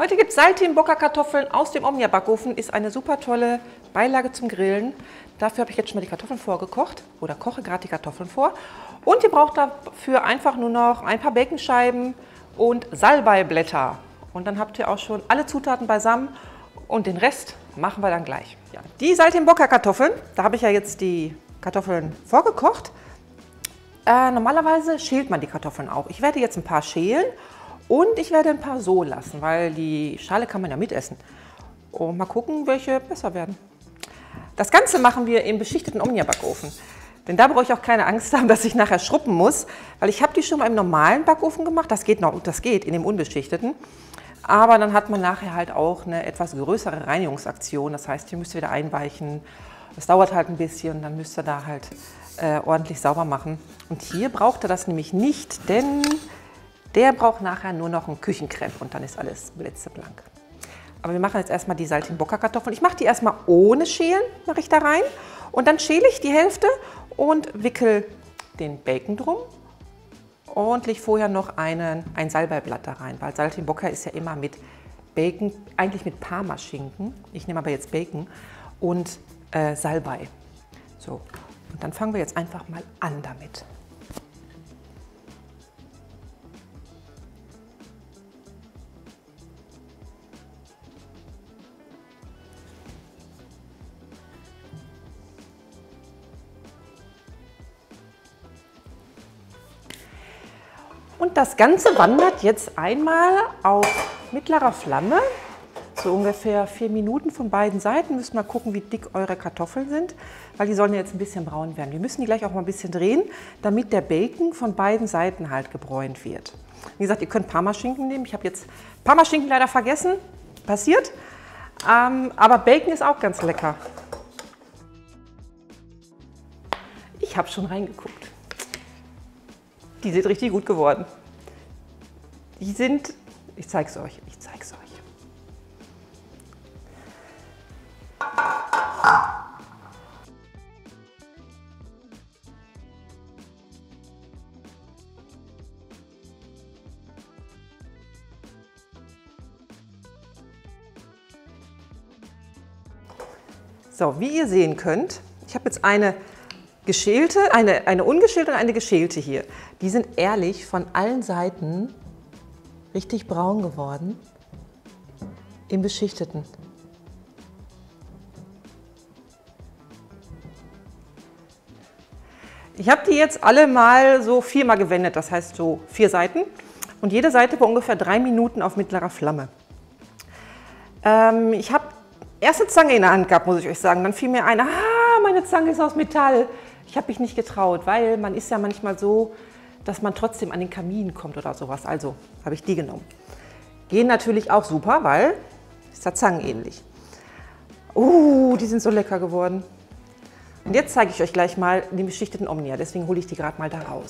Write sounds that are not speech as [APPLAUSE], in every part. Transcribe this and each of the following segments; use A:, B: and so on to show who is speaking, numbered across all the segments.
A: Heute gibt es Saltin-Bocca-Kartoffeln aus dem Omnia-Backofen. Ist eine super tolle Beilage zum Grillen. Dafür habe ich jetzt schon mal die Kartoffeln vorgekocht oder koche gerade die Kartoffeln vor. Und ihr braucht dafür einfach nur noch ein paar Baconscheiben und Salbeiblätter. Und dann habt ihr auch schon alle Zutaten beisammen und den Rest machen wir dann gleich. Ja, die Saltimbocca-Kartoffeln, da habe ich ja jetzt die Kartoffeln vorgekocht. Äh, normalerweise schält man die Kartoffeln auch. Ich werde jetzt ein paar schälen und ich werde ein paar so lassen, weil die Schale kann man ja mitessen. Und mal gucken, welche besser werden. Das Ganze machen wir im beschichteten Omnia-Backofen. Denn da brauche ich auch keine Angst haben, [LAUGHS] dass ich nachher schruppen muss, weil ich habe die schon mal im normalen Backofen gemacht. Das geht noch, das geht in dem unbeschichteten. Aber dann hat man nachher halt auch eine etwas größere Reinigungsaktion. Das heißt, ihr müsst wieder einweichen. Das dauert halt ein bisschen, dann müsst ihr da halt äh, ordentlich sauber machen. Und hier braucht ihr das nämlich nicht, denn der braucht nachher nur noch einen Küchenkrepp und dann ist alles blitzeblank. Aber wir machen jetzt erstmal die Saltimbocca-Kartoffeln. Ich mache die erstmal ohne Schälen, mache ich da rein. Und dann schäle ich die Hälfte und wickel den Bacon drum und lege vorher noch einen, ein Salbeiblatt da rein, weil Saltimbocca ist ja immer mit Bacon, eigentlich mit Parmaschinken. Ich nehme aber jetzt Bacon und äh, Salbei. So, und dann fangen wir jetzt einfach mal an damit. Und das Ganze wandert jetzt einmal auf mittlerer Flamme, so ungefähr vier Minuten von beiden Seiten. Müssen mal gucken, wie dick eure Kartoffeln sind, weil die sollen jetzt ein bisschen braun werden. Wir müssen die gleich auch mal ein bisschen drehen, damit der Bacon von beiden Seiten halt gebräunt wird. Wie gesagt, ihr könnt Parmaschinken nehmen. Ich habe jetzt Parmaschinken leider vergessen, passiert. Ähm, aber Bacon ist auch ganz lecker. Ich habe schon reingeguckt. Die sind richtig gut geworden. Die sind, ich zeige es euch, ich zeige es euch. So, wie ihr sehen könnt, ich habe jetzt eine geschälte, eine, eine ungeschälte und eine geschälte hier. Die sind ehrlich von allen Seiten richtig braun geworden im Beschichteten. Ich habe die jetzt alle mal so viermal gewendet, das heißt so vier Seiten. Und jede Seite war ungefähr drei Minuten auf mittlerer Flamme. Ähm, ich habe erst eine Zange in der Hand gehabt, muss ich euch sagen. Dann fiel mir ein, ah, meine Zange ist aus Metall. Ich habe mich nicht getraut, weil man ist ja manchmal so, dass man trotzdem an den Kamin kommt oder sowas. Also habe ich die genommen. Gehen natürlich auch super, weil ist ja zangenähnlich. Uh, die sind so lecker geworden. Und jetzt zeige ich euch gleich mal den beschichteten Omnia. Deswegen hole ich die gerade mal da raus.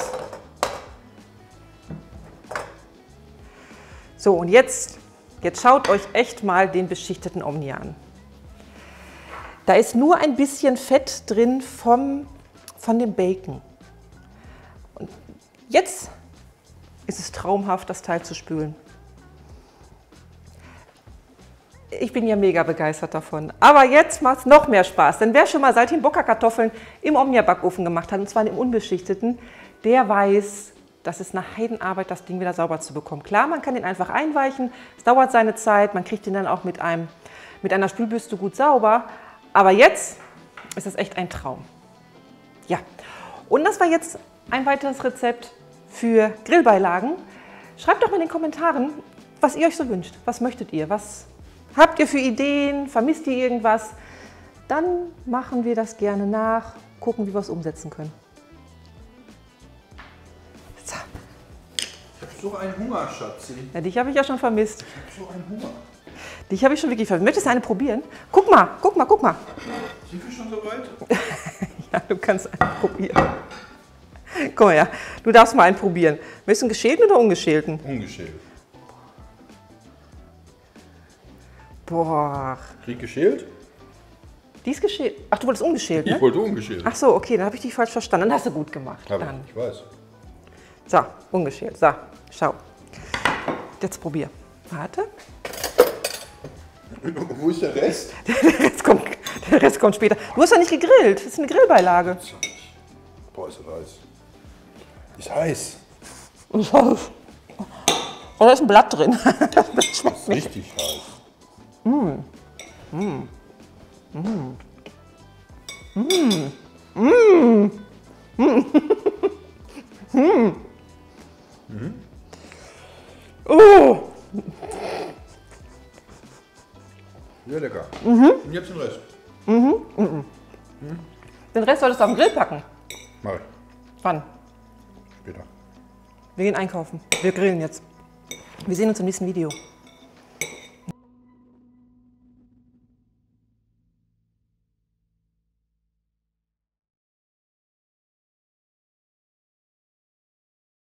A: So, und jetzt, jetzt schaut euch echt mal den beschichteten Omnia an. Da ist nur ein bisschen Fett drin vom von dem Bacon. Und jetzt ist es traumhaft, das Teil zu spülen. Ich bin ja mega begeistert davon. Aber jetzt macht es noch mehr Spaß. Denn wer schon mal Saltimbocca-Kartoffeln im Omnia-Backofen gemacht hat, und zwar im unbeschichteten, der weiß, das ist eine Heidenarbeit, das Ding wieder sauber zu bekommen. Klar, man kann den einfach einweichen, es dauert seine Zeit, man kriegt den dann auch mit, einem, mit einer Spülbürste gut sauber. Aber jetzt ist es echt ein Traum. Ja, und das war jetzt ein weiteres Rezept für Grillbeilagen. Schreibt doch mal in den Kommentaren, was ihr euch so wünscht. Was möchtet ihr? Was habt ihr für Ideen? Vermisst ihr irgendwas? Dann machen wir das gerne nach, gucken, wie wir es umsetzen können.
B: So. Ich habe so einen Hunger, Schatzi.
A: Ja, dich habe ich ja schon vermisst.
B: Ich habe so einen Hunger.
A: Dich habe ich schon wirklich vermisst. Möchtest du eine probieren? Guck mal, guck mal, guck mal.
B: Sind wir schon so weit? [LAUGHS]
A: Ja, [LAUGHS] du kannst einen probieren. Guck mal, ja. Du darfst mal einen probieren. Möchtest du einen geschälten oder ungeschälten?
B: Ungeschält.
A: Boah.
B: Krieg geschält?
A: Die ist geschält. Ach, du wolltest ungeschält, ne?
B: Ich wollte ungeschält.
A: Ach so, okay, dann habe ich dich falsch verstanden. Dann hast du gut gemacht.
B: Hab
A: Dann.
B: ich, ich weiß.
A: So, ungeschält. So, schau. Jetzt probier. Warte. [LAUGHS]
B: Wo ist der Rest? [LAUGHS]
A: Der Rest kommt, der Rest kommt später. Du hast ja nicht gegrillt. Das ist eine Grillbeilage.
B: Boah, ist das heiß. Ist heiß.
A: Oh, da ist ein Blatt drin. Das schmeckt
B: Ist
A: nicht.
B: richtig heiß.
A: Oh,
B: Sehr lecker. Und jetzt den Rest.
A: Den Rest solltest du auf den Grill packen.
B: Mach ich.
A: Wann?
B: Später.
A: Wir gehen einkaufen. Wir grillen jetzt. Wir sehen uns im nächsten Video.